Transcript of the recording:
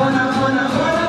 wanna, wanna, wanna.